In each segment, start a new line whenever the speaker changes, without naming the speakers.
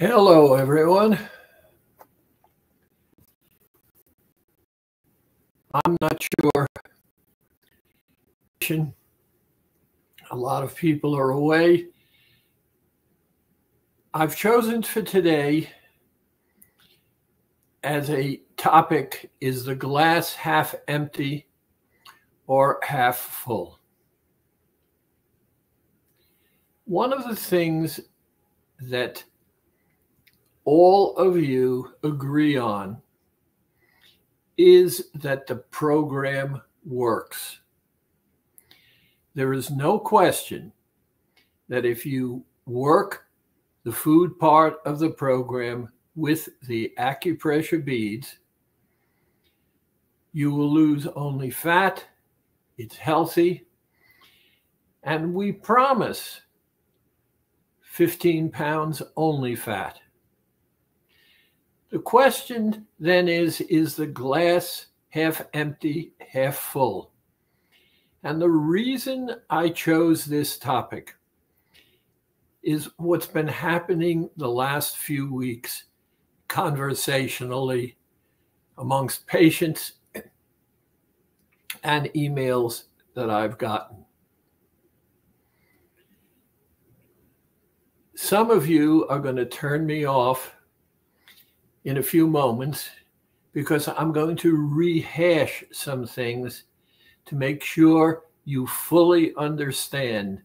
Hello, everyone. I'm not sure. A lot of people are away. I've chosen for today as a topic is the glass half empty or half full. One of the things that all of you agree on is that the program works. There is no question that if you work the food part of the program with the acupressure beads, you will lose only fat, it's healthy, and we promise 15 pounds only fat. The question then is Is the glass half empty, half full? And the reason I chose this topic is what's been happening the last few weeks conversationally amongst patients and emails that I've gotten. Some of you are going to turn me off in a few moments because I'm going to rehash some things to make sure you fully understand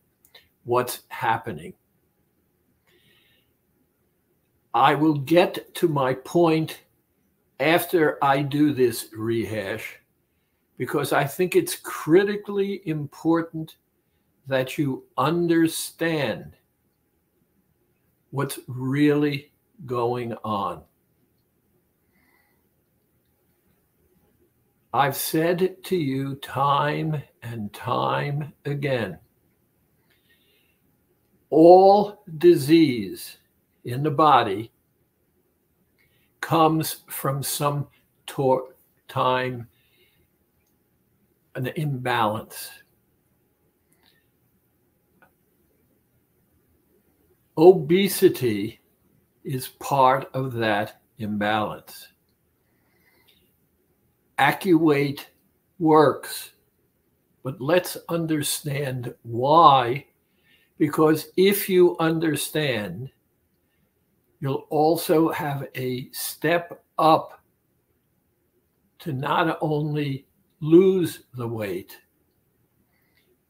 what's happening. I will get to my point after I do this rehash because I think it's critically important that you understand what's really going on. I've said to you time and time again all disease in the body comes from some tor- time an imbalance. Obesity is part of that imbalance. AccuWeight works, but let's understand why. Because if you understand, you'll also have a step up to not only lose the weight,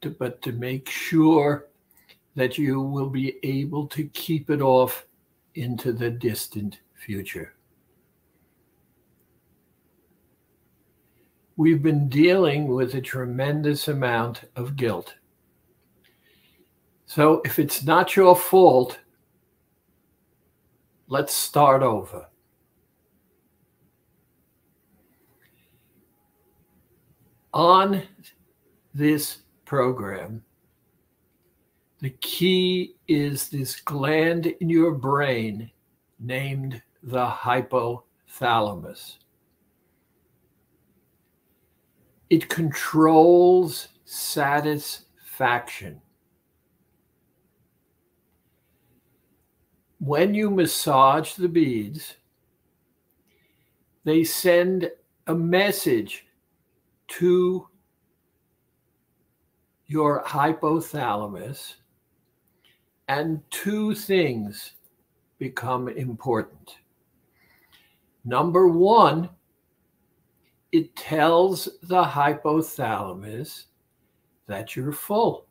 to, but to make sure that you will be able to keep it off into the distant future. We've been dealing with a tremendous amount of guilt. So if it's not your fault, let's start over. On this program, the key is this gland in your brain named the hypothalamus. It controls satisfaction. When you massage the beads, they send a message to your hypothalamus, and two things become important. Number one, it tells the hypothalamus that you're full.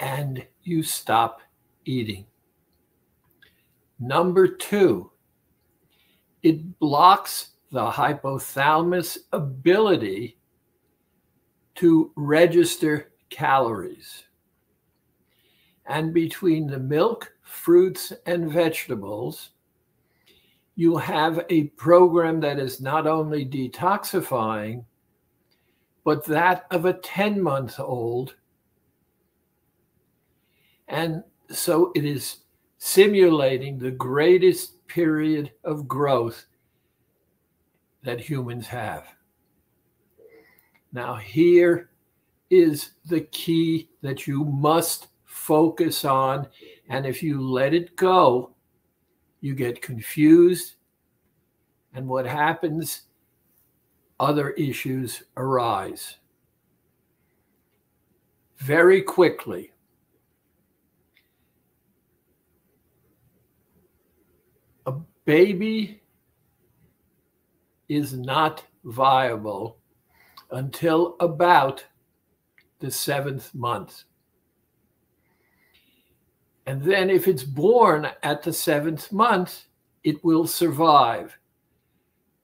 And you stop eating. Number two, it blocks the hypothalamus ability to register calories. And between the milk, fruits, and vegetables, you have a program that is not only detoxifying, but that of a 10 month old. And so it is simulating the greatest period of growth that humans have. Now, here is the key that you must focus on And if you let it go, you get confused. And what happens? Other issues arise very quickly. A baby is not viable until about the seventh month. And then, if it's born at the seventh month, it will survive.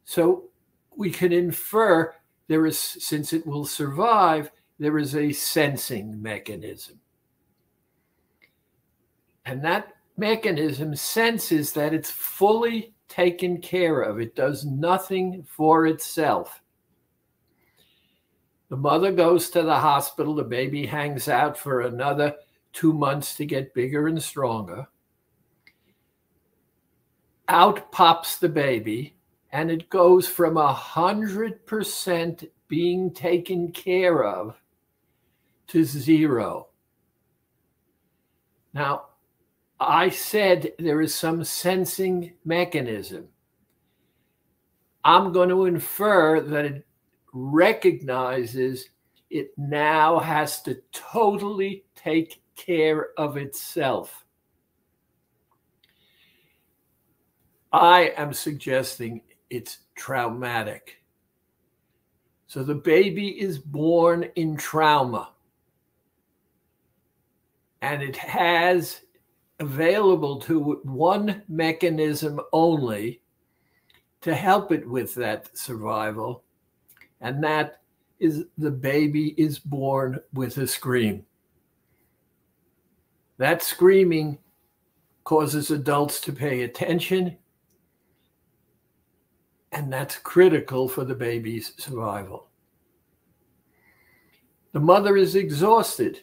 So we can infer there is, since it will survive, there is a sensing mechanism. And that mechanism senses that it's fully taken care of. It does nothing for itself. The mother goes to the hospital, the baby hangs out for another two months to get bigger and stronger. Out pops the baby, and it goes from a hundred percent being taken care of to zero. Now, I said there is some sensing mechanism. I'm going to infer that it recognizes it now has to totally take care of itself. I am suggesting it's traumatic. So the baby is born in trauma and it has available to it one mechanism only to help it with that survival, and that is the baby is born with a scream. That screaming causes adults to pay attention, and that's critical for the baby's survival. The mother is exhausted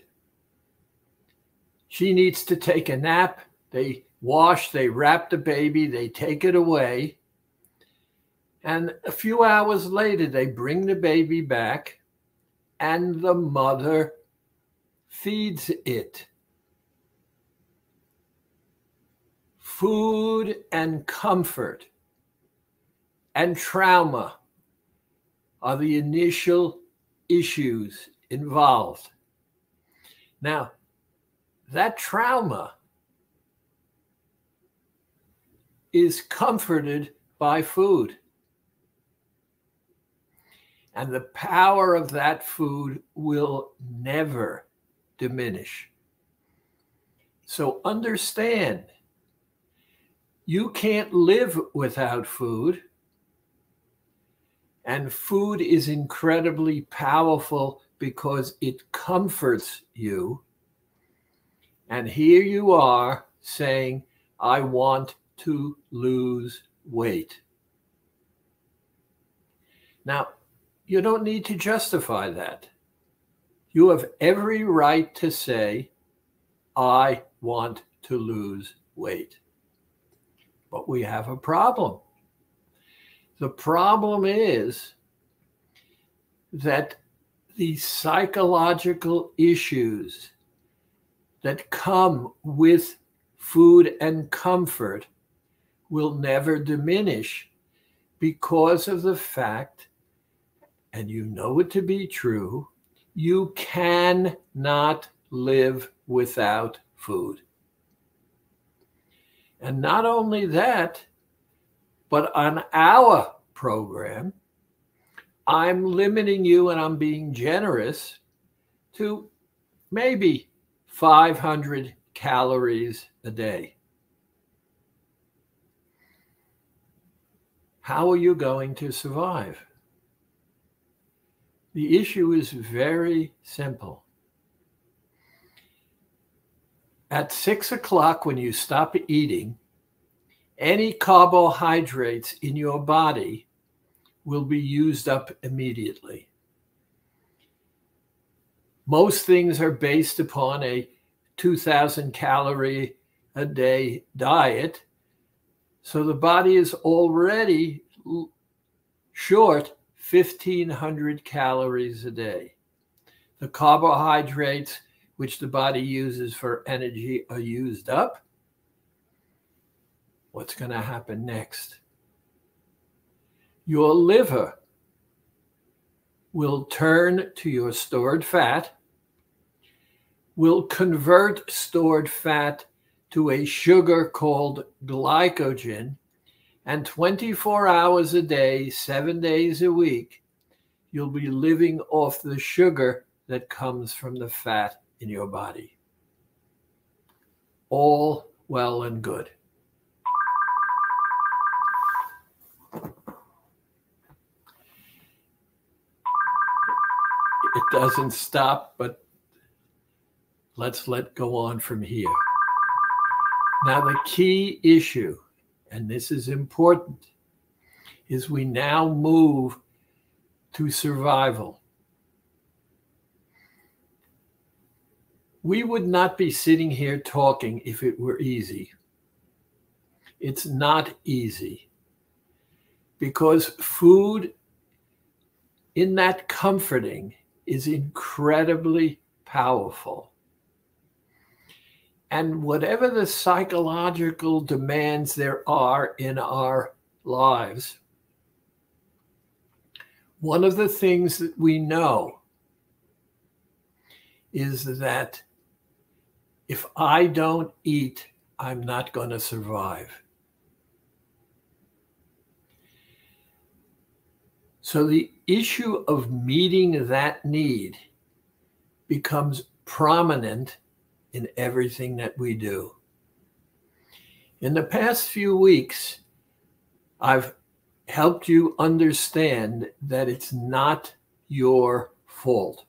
she needs to take a nap. They wash, they wrap the baby, they take it away. And a few hours later, they bring the baby back and the mother feeds it. Food and comfort and trauma are the initial issues involved. Now, that trauma is comforted by food. And the power of that food will never diminish. So understand, you can't live without food. And food is incredibly powerful because it comforts you and here you are saying, I want to lose weight. Now, you don't need to justify that. You have every right to say, I want to lose weight. But we have a problem. The problem is that the psychological issues that come with food and comfort will never diminish because of the fact, and you know it to be true, you cannot live without food. And not only that, but on our program, I'm limiting you and I'm being generous to maybe 500 calories a day. How are you going to survive? The issue is very simple. At six o'clock, when you stop eating, any carbohydrates in your body will be used up immediately most things are based upon a 2000 calorie a day diet. So the body is already short 1500 calories a day. The carbohydrates, which the body uses for energy, are used up. what's going to happen next. Your liver will turn to your stored fat, will convert stored fat to a sugar called glycogen, and 24 hours a day, seven days a week, you'll be living off the sugar that comes from the fat in your body. All well and good. It doesn't stop, but let's let go on from here. Now, the key issue, and this is important, is we now move to survival. We would not be sitting here talking if it were easy. It's not easy because food in that comforting is incredibly powerful. And whatever the psychological demands there are in our lives, one of the things that we know is that if I don't eat, I'm not going to survive. So the issue of meeting that need becomes prominent in everything that we do. In the past few weeks, I've helped you understand that it's not your fault.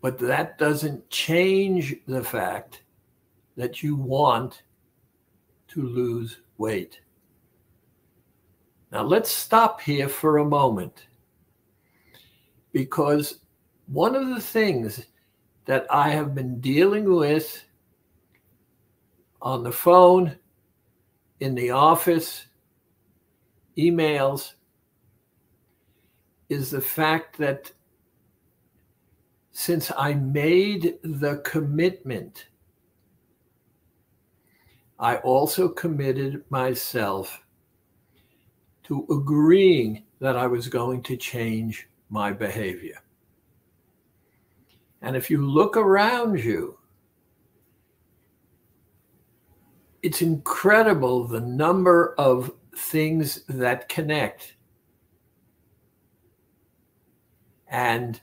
But that doesn't change the fact that you want to lose weight. Now, let's stop here for a moment because one of the things that I have been dealing with on the phone, in the office, emails, is the fact that since I made the commitment, I also committed myself to agreeing that I was going to change my behavior. And if you look around you, it's incredible the number of things that connect and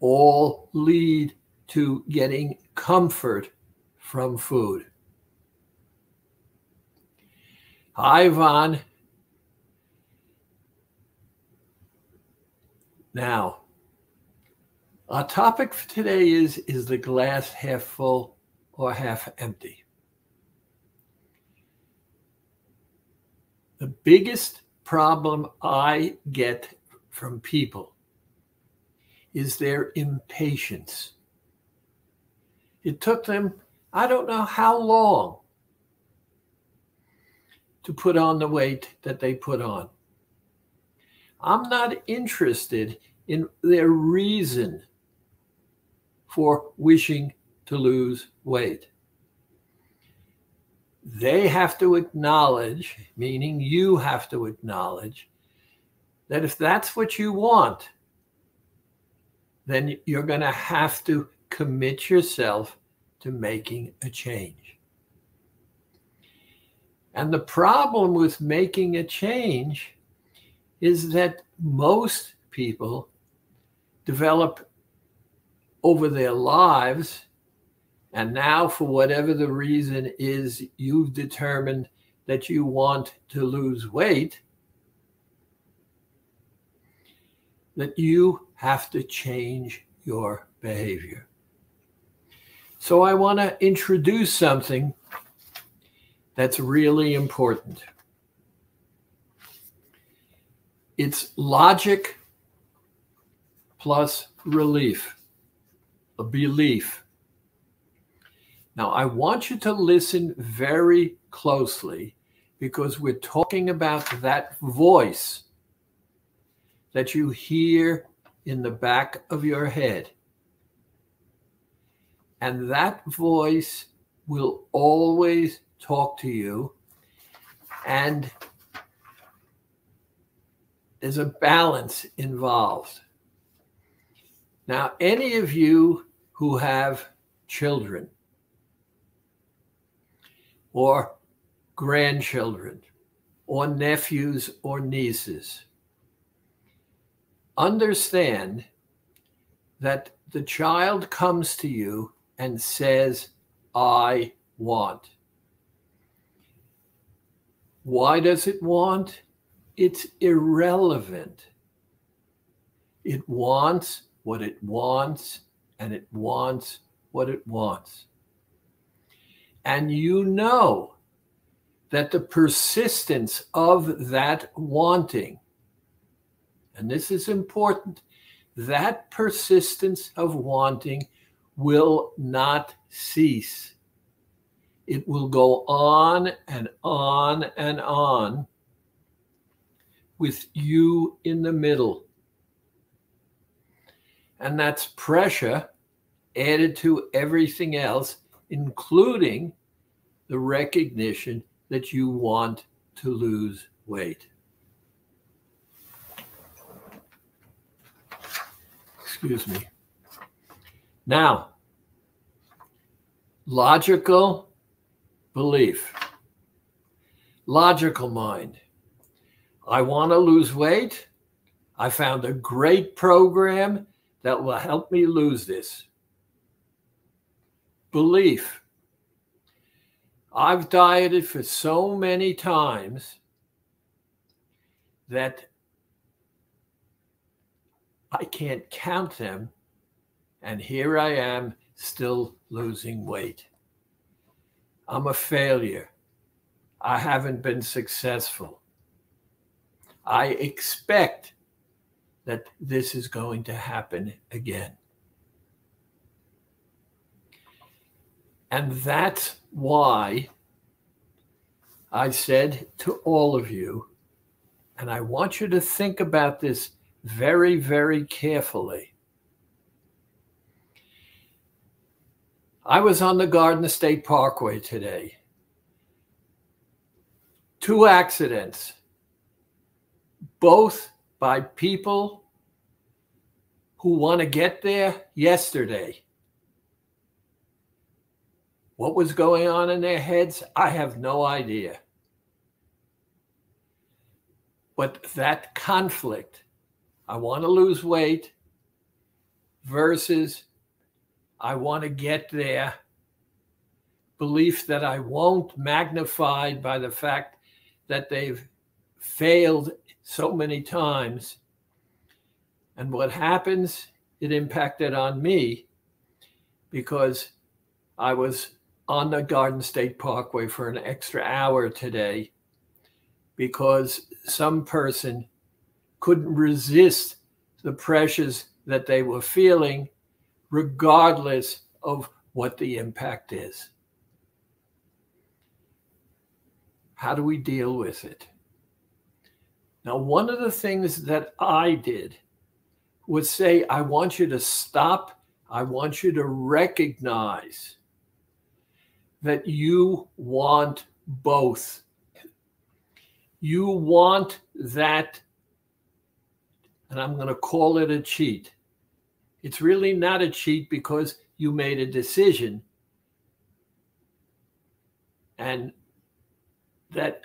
all lead to getting comfort from food. Hi. Now, our topic for today is Is the glass half full or half empty? The biggest problem I get from people is their impatience. It took them, I don't know how long, to put on the weight that they put on. I'm not interested in their reason for wishing to lose weight. They have to acknowledge, meaning you have to acknowledge, that if that's what you want, then you're going to have to commit yourself to making a change. And the problem with making a change is that most people develop over their lives. And now, for whatever the reason is, you've determined that you want to lose weight, that you have to change your behavior. So, I want to introduce something that's really important. It's logic plus relief, a belief. Now, I want you to listen very closely because we're talking about that voice that you hear in the back of your head. And that voice will always talk to you and there's a balance involved. Now, any of you who have children or grandchildren or nephews or nieces, understand that the child comes to you and says, I want. Why does it want? It's irrelevant. It wants what it wants, and it wants what it wants. And you know that the persistence of that wanting, and this is important, that persistence of wanting will not cease. It will go on and on and on with you in the middle. And that's pressure added to everything else, including the recognition that you want to lose weight. Excuse me. Now, logical belief, logical mind. I want to lose weight. I found a great program that will help me lose this. Belief. I've dieted for so many times that I can't count them. And here I am still losing weight. I'm a failure. I haven't been successful. I expect that this is going to happen again. And that's why I said to all of you, and I want you to think about this very, very carefully. I was on the Garden State Parkway today. Two accidents, both by people who want to get there yesterday. What was going on in their heads? I have no idea. But that conflict, I want to lose weight versus I want to get there, belief that I won't, magnified by the fact that they've failed so many times. And what happens, it impacted on me because I was on the Garden State Parkway for an extra hour today because some person couldn't resist the pressures that they were feeling, regardless of what the impact is. How do we deal with it? Now, one of the things that I did was say, I want you to stop. I want you to recognize that you want both. You want that, and I'm going to call it a cheat. It's really not a cheat because you made a decision. And that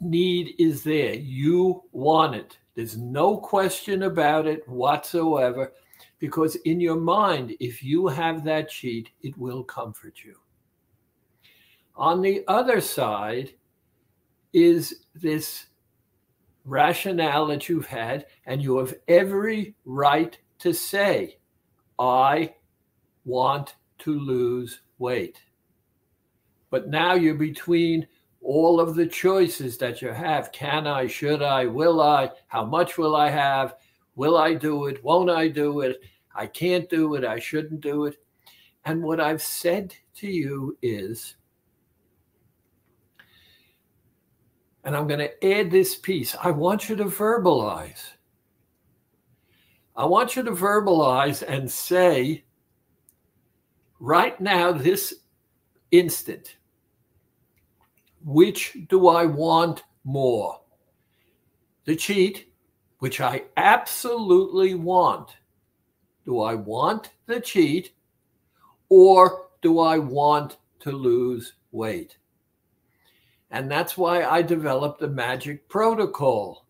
need is there. You want it. There's no question about it whatsoever because in your mind, if you have that cheat, it will comfort you. On the other side is this rationale that you've had, and you have every right to say, I want to lose weight. But now you're between all of the choices that you have. Can I, should I, will I, how much will I have? Will I do it? Won't I do it? I can't do it. I shouldn't do it. And what I've said to you is And I'm going to add this piece. I want you to verbalize. I want you to verbalize and say, right now, this instant. Which do I want more? The cheat, which I absolutely want. Do I want the cheat or do I want to lose weight? And that's why I developed the magic protocol.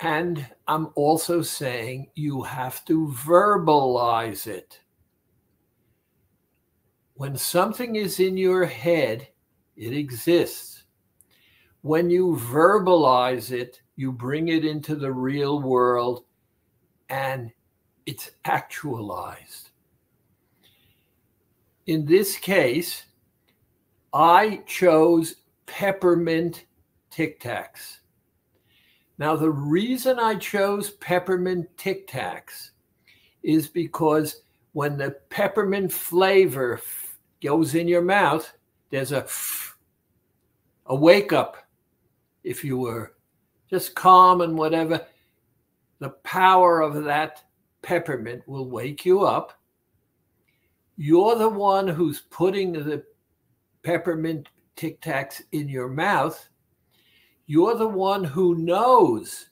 And I'm also saying you have to verbalize it. When something is in your head, it exists. When you verbalize it, you bring it into the real world and it's actualized. In this case, I chose peppermint Tic Tacs. Now, the reason I chose peppermint Tic Tacs is because when the peppermint flavor goes in your mouth, there's a a wake up. If you were just calm and whatever, the power of that peppermint will wake you up. You're the one who's putting the peppermint tic tacs in your mouth. You're the one who knows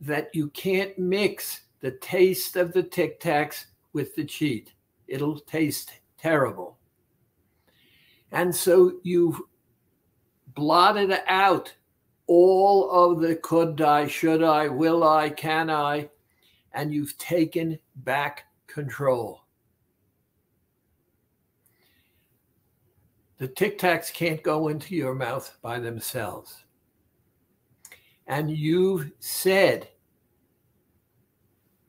that you can't mix the taste of the tic tacs with the cheat. It'll taste terrible. And so you've blotted out all of the could I, should I, will I, can I, and you've taken back control. The Tic Tacs can't go into your mouth by themselves. And you've said,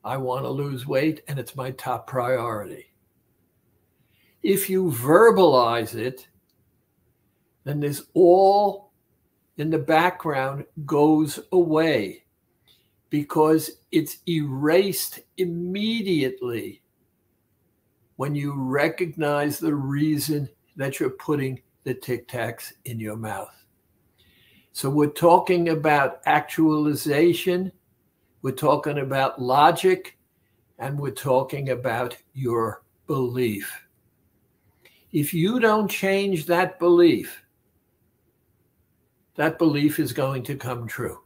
I want to lose weight and it's my top priority. If you verbalize it, then this all in the background goes away because it's erased immediately when you recognize the reason that you're putting the Tic Tacs in your mouth. So we're talking about actualization, we're talking about logic, and we're talking about your belief. If you don't change that belief, that belief is going to come true.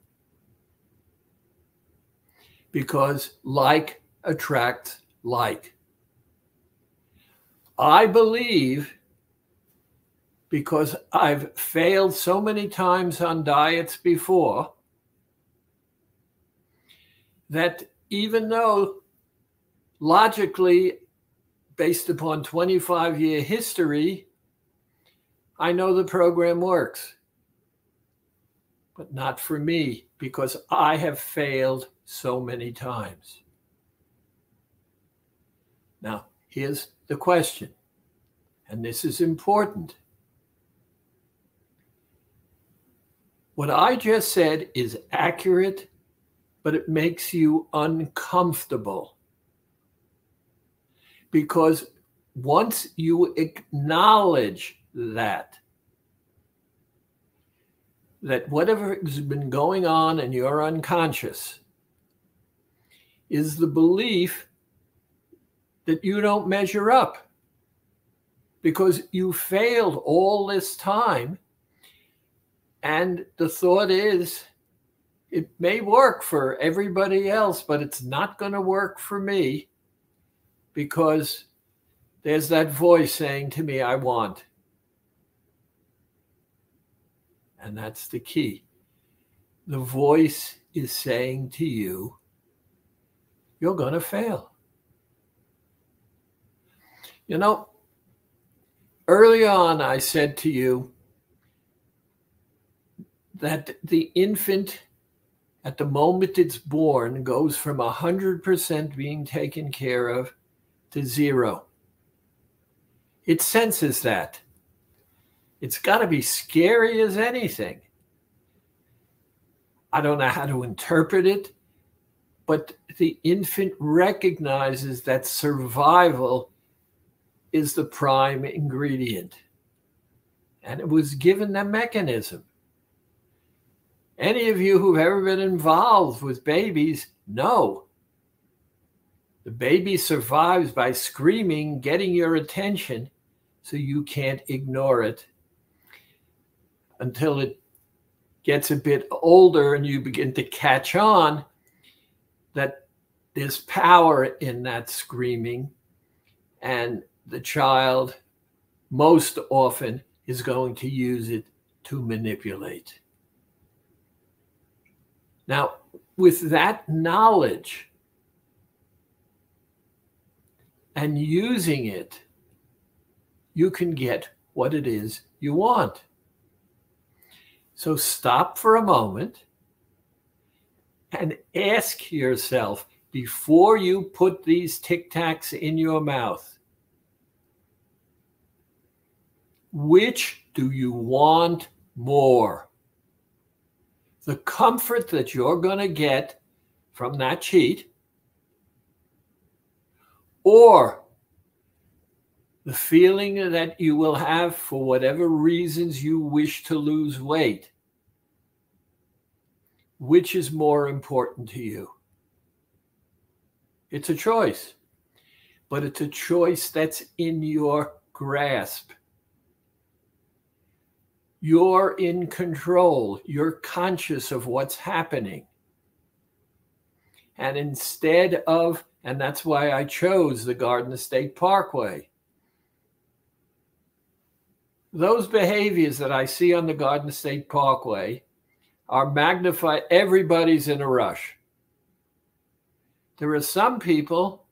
Because like attracts like. I believe because I've failed so many times on diets before that even though logically based upon 25 year history, I know the program works. But not for me because I have failed so many times. Now, here's the question, and this is important. What I just said is accurate, but it makes you uncomfortable because once you acknowledge that, that whatever has been going on in your unconscious is the belief that you don't measure up because you failed all this time. And the thought is, it may work for everybody else, but it's not going to work for me because there's that voice saying to me, I want. And that's the key. The voice is saying to you, you're going to fail. You know, early on, I said to you that the infant, at the moment it's born, goes from 100% being taken care of to zero. It senses that. It's got to be scary as anything. I don't know how to interpret it, but the infant recognizes that survival is the prime ingredient. And it was given the mechanism. Any of you who've ever been involved with babies know The baby survives by screaming, getting your attention, so you can't ignore it until it gets a bit older and you begin to catch on that there's power in that screaming and the child most often is going to use it to manipulate. Now, with that knowledge and using it, you can get what it is you want. So stop for a moment and ask yourself before you put these tic tacs in your mouth which do you want more? The comfort that you're going to get from that cheat or the feeling that you will have for whatever reasons you wish to lose weight. Which is more important to you? It's a choice, but it's a choice that's in your grasp. You're in control, you're conscious of what's happening. And instead of, and that's why I chose the Garden State Parkway those behaviors that I see on the Garden State Parkway are magnified. Everybody's in a rush. There are some people,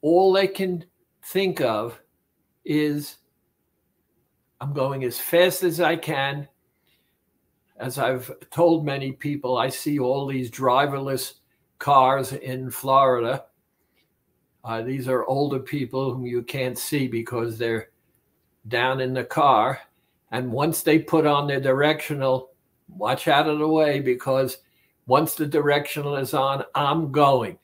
all they can think of is I'm going as fast as I can. As I've told many people, I see all these driverless cars in Florida. Uh, these are older people whom you can't see because they're down in the car. And once they put on their directional, watch out of the way because once the directional is on, I'm going.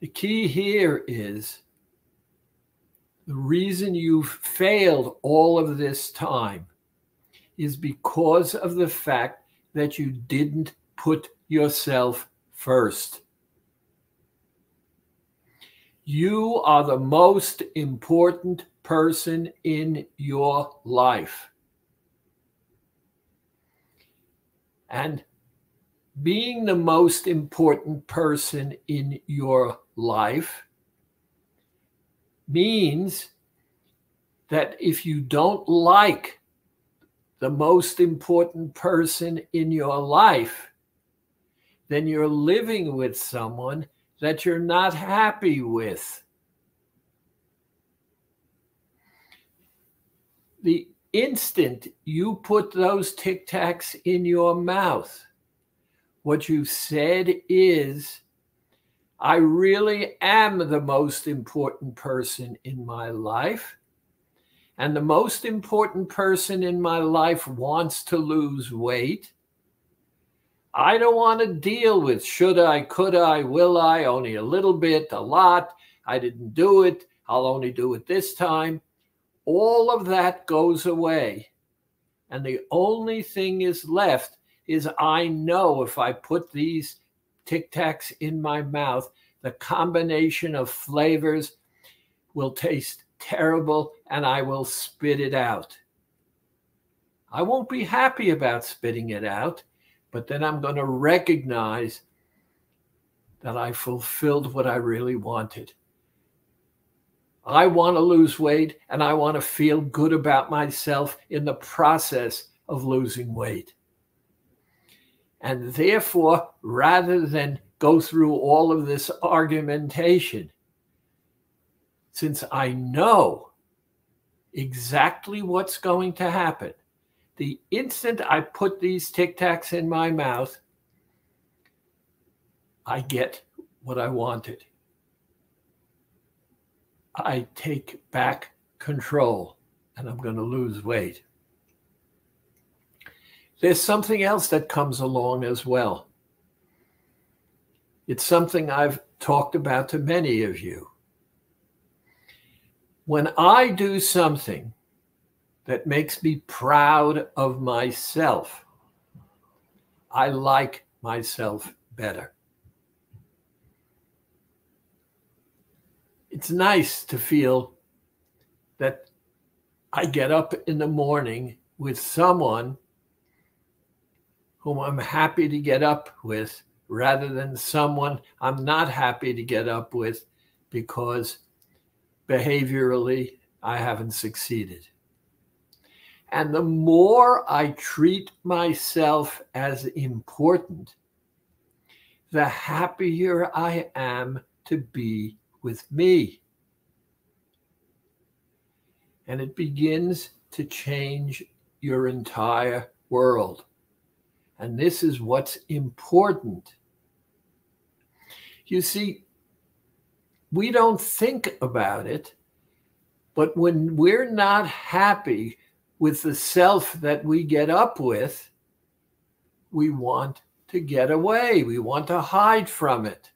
The key here is the reason you've failed all of this time is because of the fact that you didn't put yourself first. You are the most important person in your life. And being the most important person in your life means that if you don't like the most important person in your life, then you're living with someone that you're not happy with. The instant you put those tic tacs in your mouth, what you said is, I really am the most important person in my life. And the most important person in my life wants to lose weight. I don't want to deal with should I, could I, will I, only a little bit, a lot. I didn't do it. I'll only do it this time. All of that goes away. And the only thing is left is I know if I put these Tic Tacs in my mouth, the combination of flavors will taste terrible and I will spit it out. I won't be happy about spitting it out but then I'm going to recognize that I fulfilled what I really wanted. I want to lose weight and I want to feel good about myself in the process of losing weight. And therefore, rather than go through all of this argumentation, since I know exactly what's going to happen, the instant I put these Tic Tacs in my mouth, I get what I wanted. I take back control and I'm going to lose weight. There's something else that comes along as well. It's something I've talked about to many of you. When I do something that makes me proud of myself. I like myself better. It's nice to feel that I get up in the morning with someone whom I'm happy to get up with rather than someone I'm not happy to get up with because behaviorally I haven't succeeded. And the more I treat myself as important, the happier I am to be with me. And it begins to change your entire world. And this is what's important. You see, we don't think about it, but when we're not happy with the self that we get up with, we want to get away. We want to hide from it.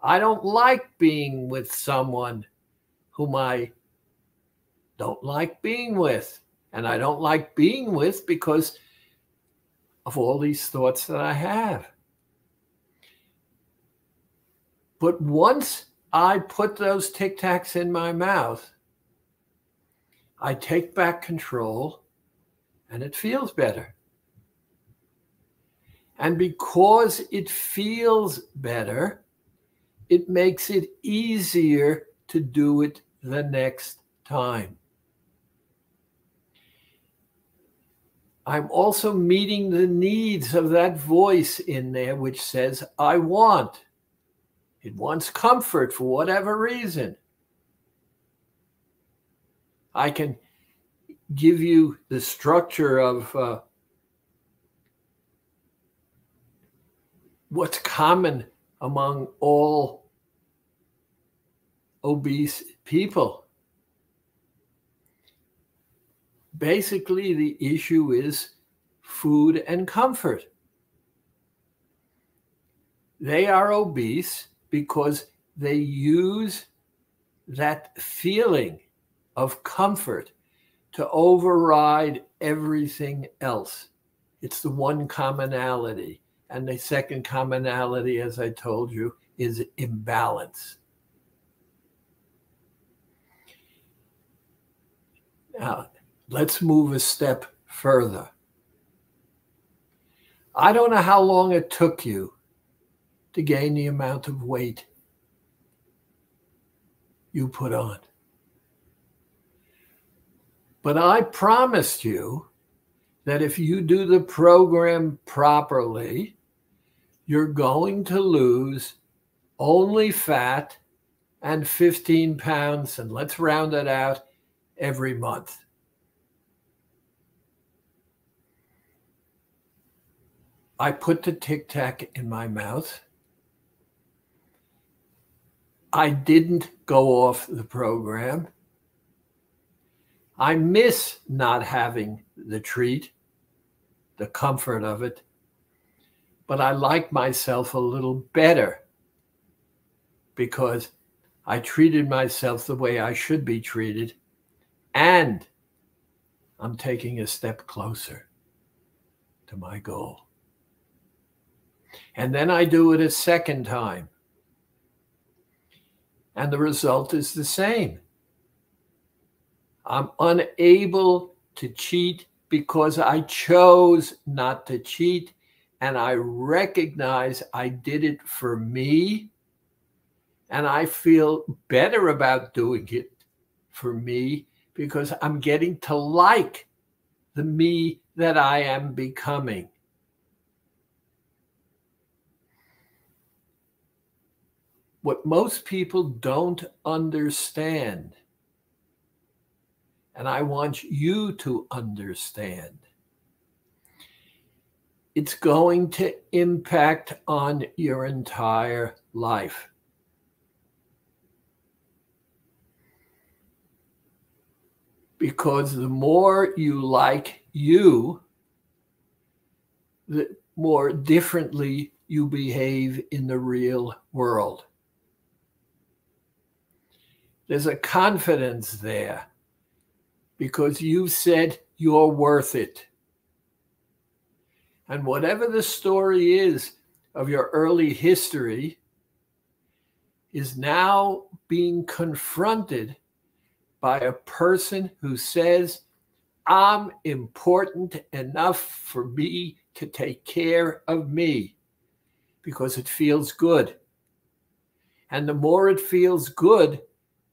I don't like being with someone whom I don't like being with. And I don't like being with because of all these thoughts that I have. But once I put those tic tacs in my mouth, I take back control and it feels better. And because it feels better, it makes it easier to do it the next time. I'm also meeting the needs of that voice in there which says, I want. It wants comfort for whatever reason. I can give you the structure of uh, what's common among all obese people basically the issue is food and comfort. They are obese because they use that feeling of comfort to override everything else. It's the one commonality. And the second commonality, as I told you, is imbalance. Now, Let's move a step further. I don't know how long it took you to gain the amount of weight you put on. But I promised you that if you do the program properly, you're going to lose only fat and 15 pounds, and let's round it out every month. I put the tic tac in my mouth. I didn't go off the program. I miss not having the treat, the comfort of it, but I like myself a little better because I treated myself the way I should be treated, and I'm taking a step closer to my goal. And then I do it a second time. And the result is the same. I'm unable to cheat because I chose not to cheat. And I recognize I did it for me. And I feel better about doing it for me because I'm getting to like the me that I am becoming. What most people don't understand, and I want you to understand, it's going to impact on your entire life. Because the more you like you, the more differently you behave in the real world. There's a confidence there because you said you're worth it. And whatever the story is of your early history is now being confronted by a person who says, I'm important enough for me to take care of me because it feels good. And the more it feels good,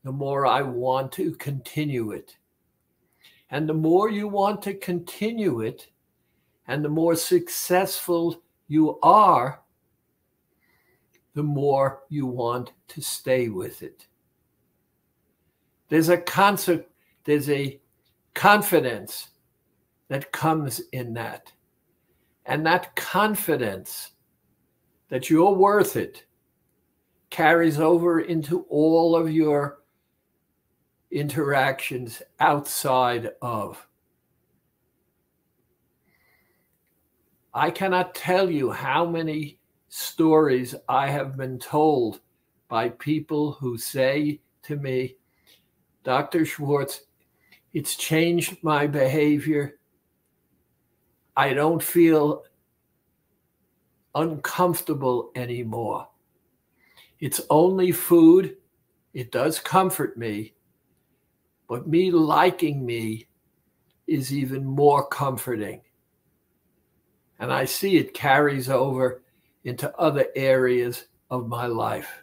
the more I want to continue it. And the more you want to continue it, and the more successful you are, the more you want to stay with it. There's a concept, there's a confidence that comes in that. And that confidence that you're worth it carries over into all of your interactions outside of. I cannot tell you how many stories I have been told by people who say to me, Dr. Schwartz, it's changed my behavior. I don't feel uncomfortable anymore. It's only food. It does comfort me. But me liking me is even more comforting. And I see it carries over into other areas of my life.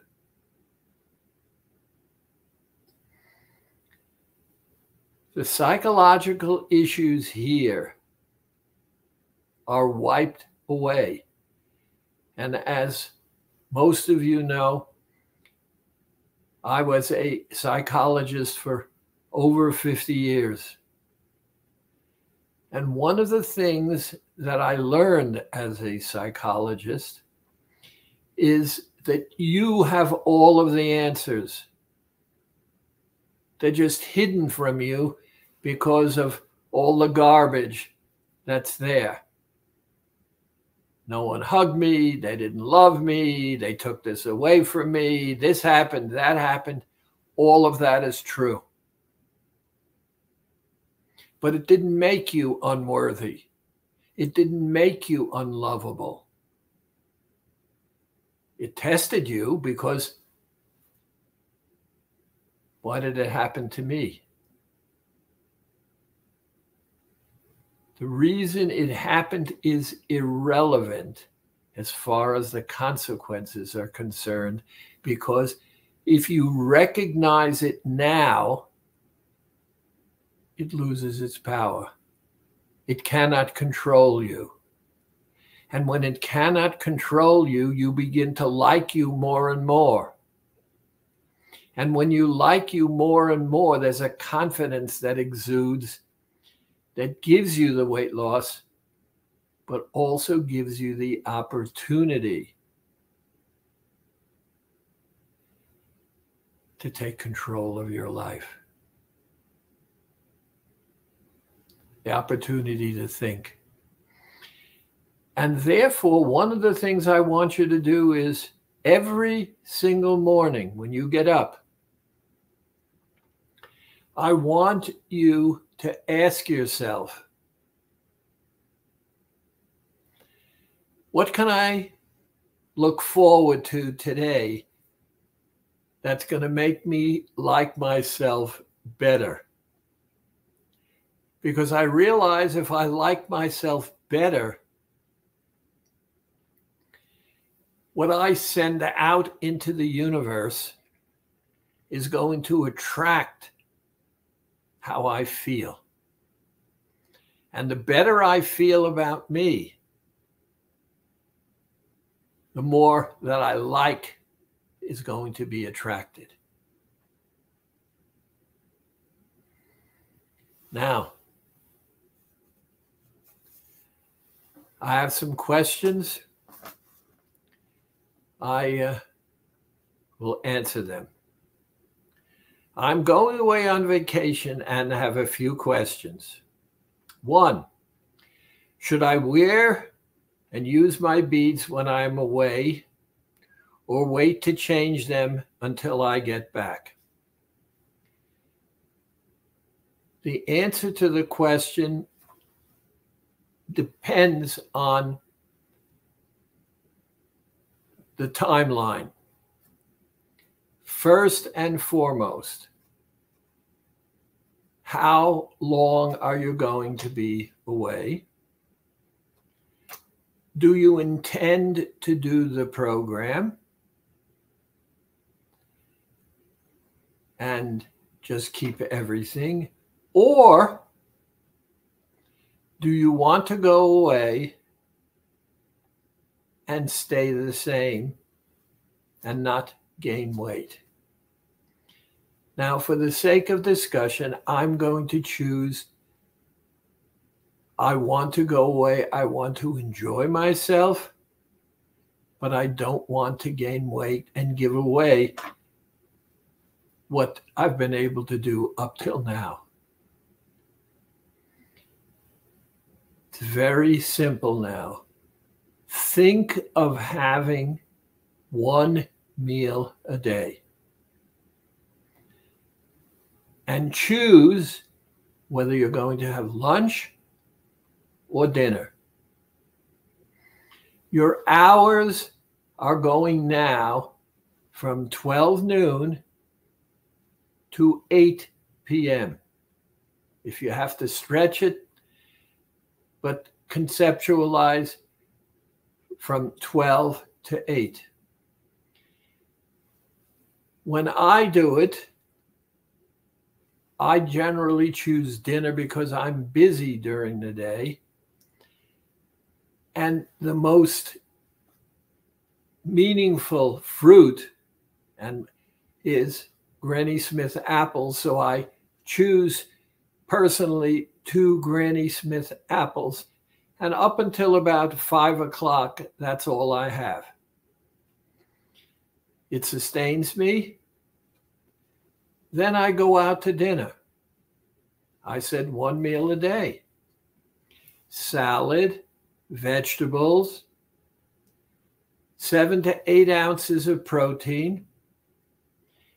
The psychological issues here are wiped away. And as most of you know, I was a psychologist for over 50 years. And one of the things that I learned as a psychologist is that you have all of the answers. They're just hidden from you because of all the garbage that's there. No one hugged me. They didn't love me. They took this away from me. This happened, that happened. All of that is true. But it didn't make you unworthy. It didn't make you unlovable. It tested you because why did it happen to me? The reason it happened is irrelevant as far as the consequences are concerned, because if you recognize it now, it loses its power. It cannot control you. And when it cannot control you, you begin to like you more and more. And when you like you more and more, there's a confidence that exudes that gives you the weight loss, but also gives you the opportunity to take control of your life. The opportunity to think. And therefore, one of the things I want you to do is every single morning when you get up, I want you to ask yourself what can I look forward to today that's going to make me like myself better? Because I realize if I like myself better, what I send out into the universe is going to attract how I feel. And the better I feel about me, the more that I like is going to be attracted. Now, I have some questions. I uh, will answer them. I'm going away on vacation and have a few questions. One, should I wear and use my beads when I'm away or wait to change them until I get back? The answer to the question depends on the timeline. First and foremost, how long are you going to be away? Do you intend to do the program? And just keep everything? Or do you want to go away and stay the same and not gain weight? Now, for the sake of discussion, I'm going to choose I want to go away. I want to enjoy myself, but I don't want to gain weight and give away what I've been able to do up till now. It's very simple now. Think of having one meal a day and choose whether you're going to have lunch or dinner. Your hours are going now from 12 noon to 8 p.m. If you have to stretch it, but conceptualize from 12 to 8. When I do it, I generally choose dinner because I'm busy during the day. And the most meaningful fruit and is Granny Smith apples. So I choose personally two Granny Smith apples. And up until about five o'clock, that's all I have. It sustains me. Then I go out to dinner. I said one meal a day salad, vegetables, seven to eight ounces of protein,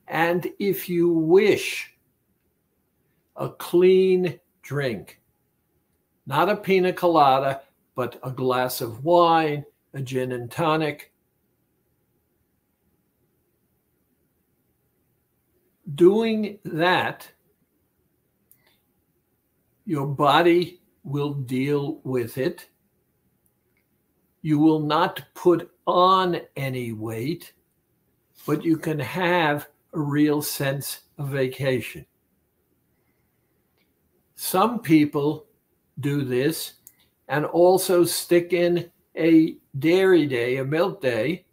and if you wish, a clean drink. Not a pina colada, but a glass of wine, a gin and tonic. Doing that, your body will deal with it you will not put on any weight, but you can have a real sense of vacation. Some people do this and also stick in a dairy day, a milk day,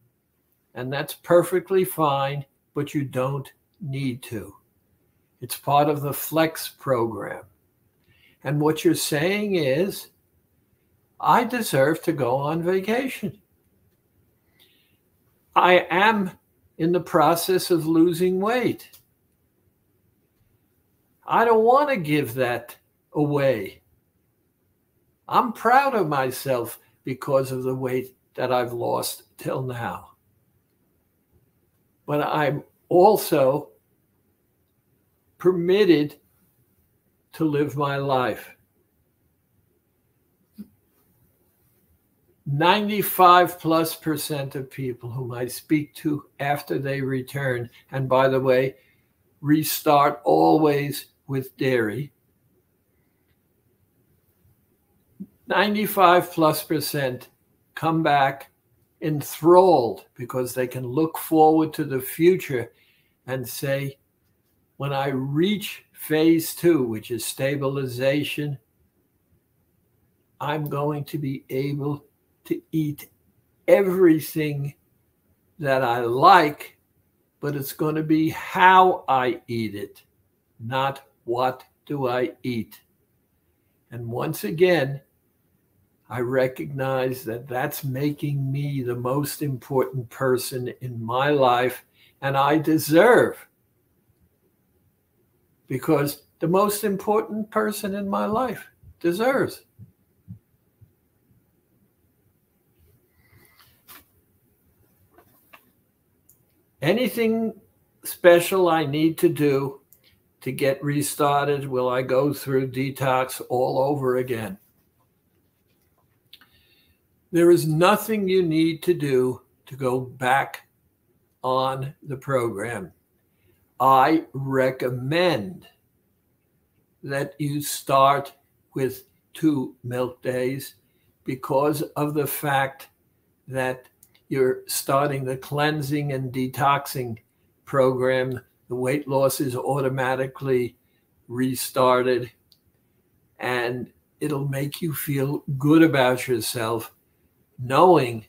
and that's perfectly fine, but you don't need to. It's part of the flex program. And what you're saying is, I deserve to go on vacation. I am in the process of losing weight. I don't want to give that away. I'm proud of myself because of the weight that I've lost till now. But I'm also permitted to live my life. 95 plus percent of people whom I speak to after they return, and by the way, restart always with dairy. 95 plus percent come back enthralled because they can look forward to the future and say, when I reach phase two, which is stabilization, I'm going to be able to eat everything that I like, but it's going to be how I eat it, not what do I eat. And once again, I recognize that that's making me the most important person in my life, and I deserve because the most important person in my life deserves. anything special I need to do to get restarted? Will I go through detox all over again? There is nothing you need to do to go back on the program, I recommend that you start with two milk days because of the fact that you're starting the cleansing and detoxing program. The weight loss is automatically restarted and it'll make you feel good about yourself, knowing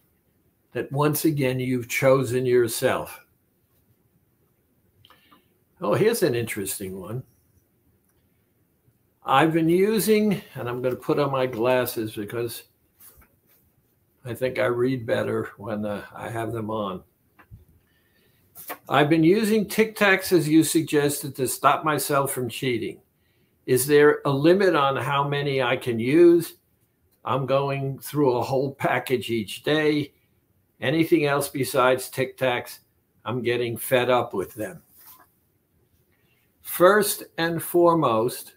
that once again you've chosen yourself. Oh, here's an interesting one. I've been using, and I'm going to put on my glasses because I think I read better when uh, I have them on. I've been using Tic Tacs as you suggested to stop myself from cheating. Is there a limit on how many I can use? I'm going through a whole package each day. Anything else besides Tic Tacs, I'm getting fed up with them. First and foremost,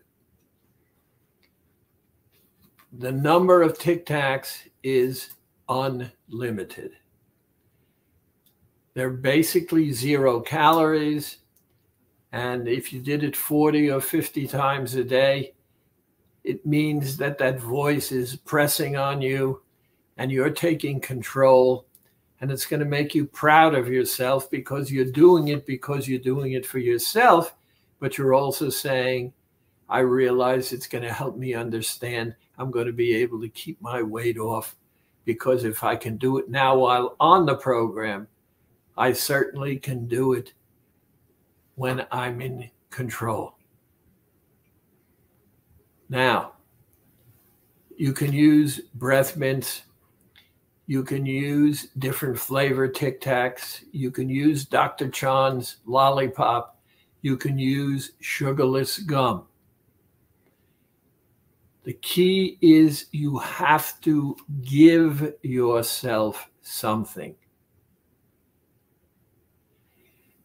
the number of Tic Tacs is unlimited. They're basically zero calories. And if you did it 40 or 50 times a day, it means that that voice is pressing on you and you're taking control. And it's going to make you proud of yourself because you're doing it because you're doing it for yourself. But you're also saying, I realize it's going to help me understand I'm going to be able to keep my weight off because if I can do it now while on the program, I certainly can do it when I'm in control. Now, you can use breath mints. You can use different flavor Tic Tacs. You can use Dr. Chan's lollipop. You can use sugarless gum. The key is you have to give yourself something.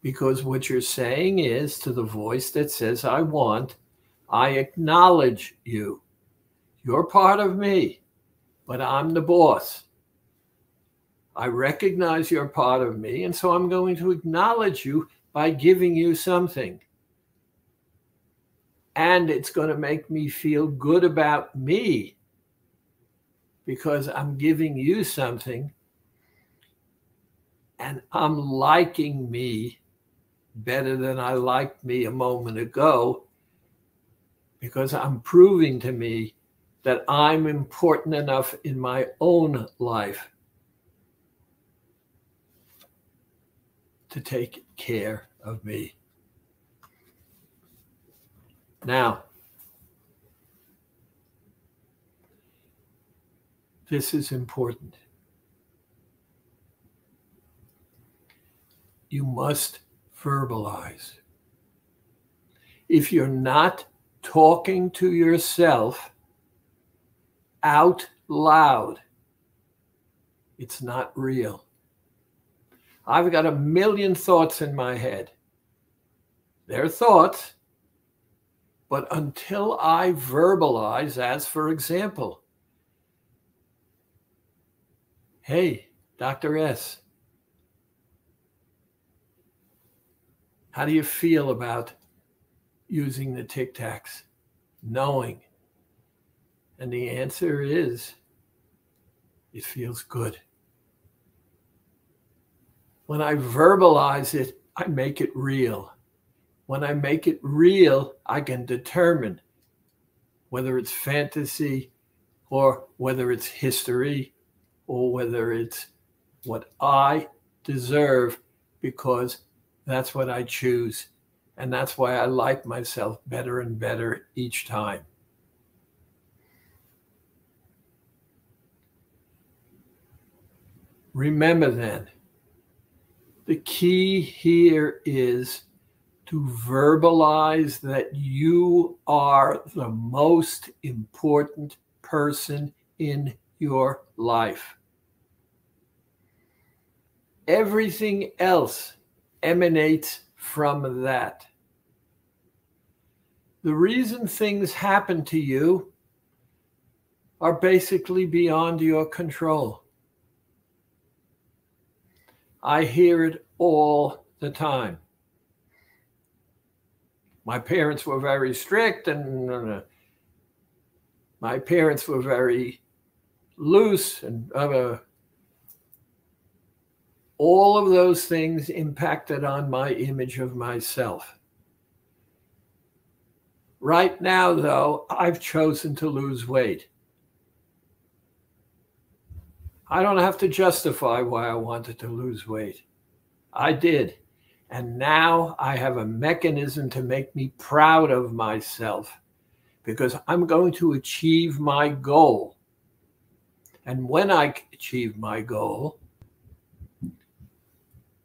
Because what you're saying is to the voice that says, I want, I acknowledge you. You're part of me, but I'm the boss. I recognize you're part of me, and so I'm going to acknowledge you by giving you something. And it's going to make me feel good about me because I'm giving you something and I'm liking me better than I liked me a moment ago because I'm proving to me that I'm important enough in my own life to take care of me. Now, this is important. You must verbalize. If you're not talking to yourself out loud, it's not real. I've got a million thoughts in my head. They're thoughts, but until I verbalize, as for example, hey, Dr. S, How do you feel about using the Tic Tacs, knowing? And the answer is it feels good. When I verbalize it, I make it real. When I make it real, I can determine whether it's fantasy or whether it's history or whether it's what I deserve because that's what I choose. And that's why I like myself better and better each time. Remember then, the key here is to verbalize that you are the most important person in your life. Everything else emanates from that. The reason things happen to you are basically beyond your control. I hear it all the time. My parents were very strict, and uh, my parents were very loose, and uh, all of those things impacted on my image of myself. Right now, though, I've chosen to lose weight. I don't have to justify why I wanted to lose weight. I did. And now I have a mechanism to make me proud of myself because I'm going to achieve my goal. And when I achieve my goal,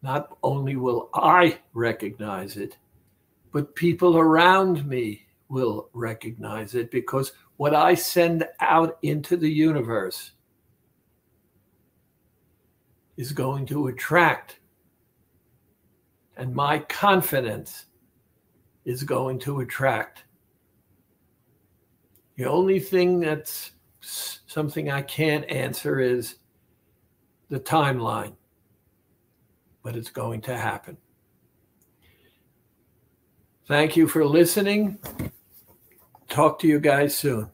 not only will I recognize it, but people around me will recognize it because what I send out into the universe is going to attract. And my confidence is going to attract. The only thing that's something I can't answer is the timeline, but it's going to happen. Thank you for listening. Talk to you guys soon.